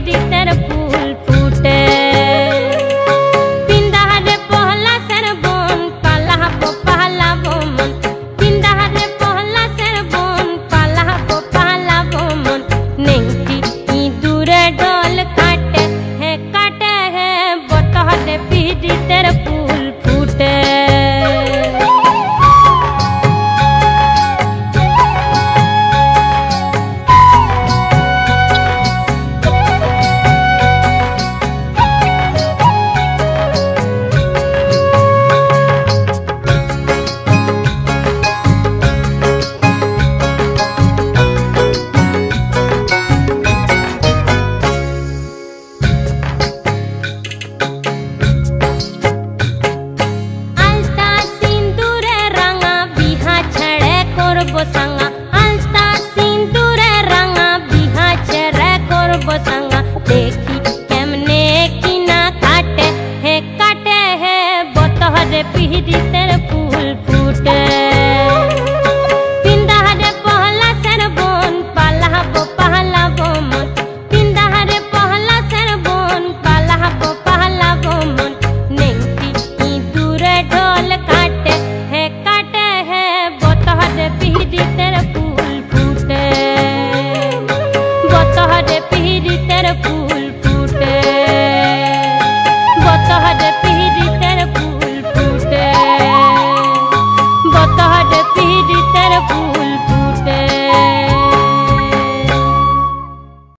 dignity. देखी कमने की ना काटे है काटे है बोतहर